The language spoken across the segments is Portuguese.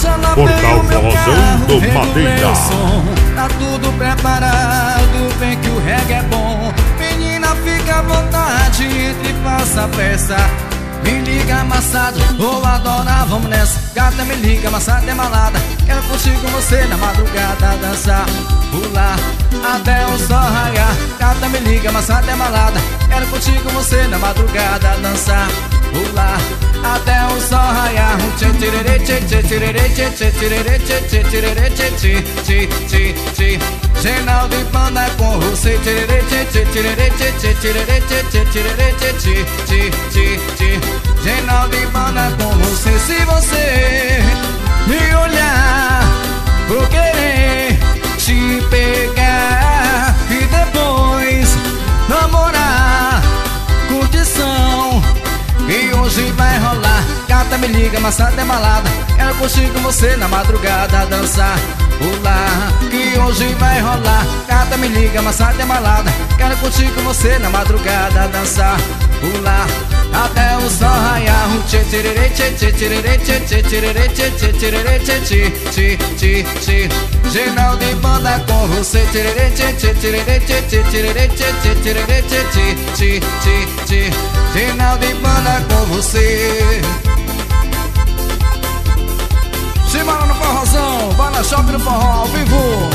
Portal Forrozão do Madeira. Tá tudo preparado, vem que o reggae é bom. Menina, fica à vontade, entre e faça festa. Me liga amassado, vou adorar, vamos nessa Gata me liga, amassada é malada Quero curtir com você na madrugada Dançar, pular, até o sol raiar Gata me liga, amassada é malada Quero curtir com você na madrugada Dançar, pular, até o sol raiar Reinaldo e banda com você Reinaldo e banda com você Se você me olhar Vou querer me liga, maçada é malada Quero curtir com você na madrugada Dançar, pular Que hoje vai rolar Gata me liga, maçada é malada Quero curtir com você na madrugada Dançar, pular até o sol raiar um tchê tchê tchê tchê tchê tchê tchê tirerê tchê tchê tchê tchê tchê Geral de banda com você tchê tchê tchê tchê tchê tchê tchê tchê tchê tchê tchê Geral de banda com você na shopping no forró ao vivo.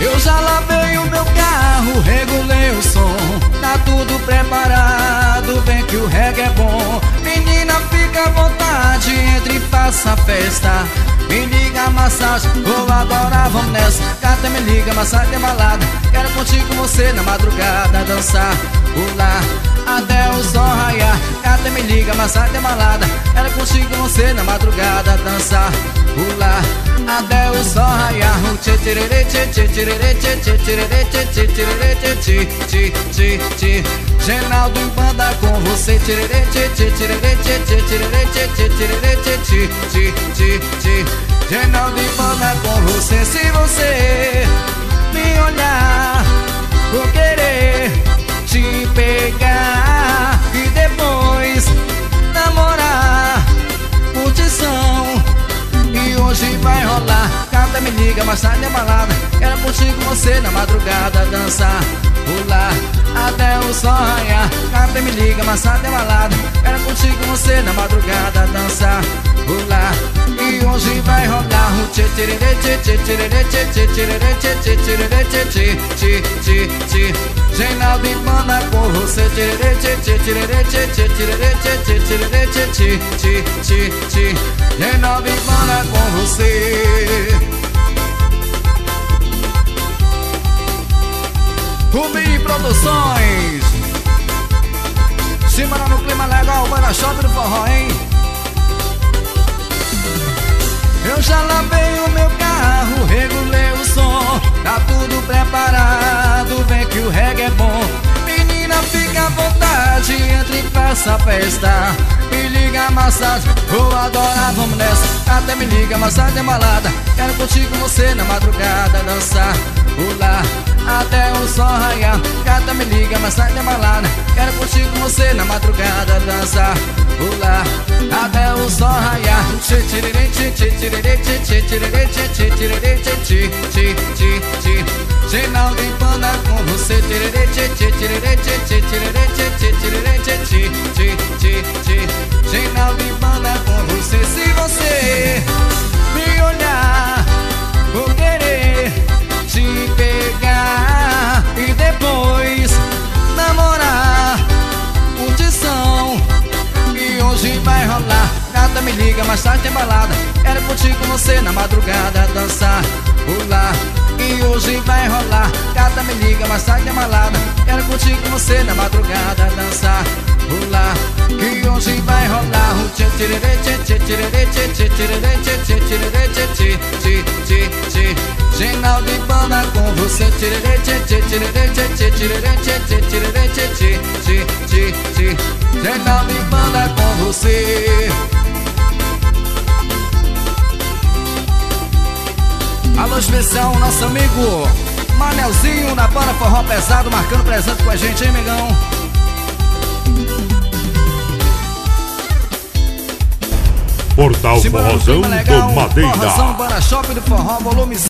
Eu já lavei o meu carro, regulei o som. Tá tudo preparado, vem que o reggae é bom. Menina, fica à vontade, entre e faça festa. Me liga massagem, vou adorar, vamos nessa. Gata me liga, massagem é malada Quero curtir com você na madrugada Dançar, pular, até o sol raiar Gata me liga, massagem é malada Quero curtir com você na madrugada Dançar, pular, até o sol raiar Tchê tirerê, tchê tchê tchê tchê tchê tchê tirerê, tchê tchê tchê tchê tchê Genaldo em banda com você tchê tchê tchê tchê tchê tchê tchê tchê tchê tchê tchê Genaldo em banda com você Se você Liga, mais tarde é balada curtir com você na madrugada Dançar, pular até o sol raiar Cada me liga, mas tarde é balada curtir com você na madrugada Dançar, pular E hoje vai rolar um tchê tchê tchê tchê tchê tchê tchê tirerê tchê tchê tchê tchê tchê Reinaldo e banda com você tchê tchê tchê tchê tirerê tchê tchê tirerê tchê tchê tchê tchê tchê Reinaldo e banda com você Rumi Produções. Semana no clima legal, na shopping do forró, hein? Eu já lavei o meu carro, regulei o som. Tá tudo preparado, vem que o reggae é bom. Menina, fica à vontade, entre e faça festa. Me liga massagem, vou adorar, vamos nessa. Até me liga, massagem é malada Quero curtir com você na madrugada Dançar, pular até o sol raiar Gata me liga, mas sai da balada Quero curtir com você na madrugada Dançar, pular Até o sol raiar Tchê tirerê, tchê tchê me liga, mais tarde tem balada Quero curtir com você na madrugada Dançar, pular E hoje vai rolar Gata me liga, mais tarde tem balada Quero curtir com você na madrugada Dançar, pular E hoje vai rolar um tchê tchê tchê Tchê tchê tchê tchê tirerê Tchê tchê tchê tchê tchê Genal de banda com você tchê tchê Tchê tchê tchê tchê Tchê tchê tchê tchê tchê Genal de banda com você especial, nosso amigo Manelzinho na Bora Forró Pesado, marcando presente com a gente, hein, amigão? Portal Simbora, Forrozão do Madeira. Forrozão, Bora Shopping do Forró, volume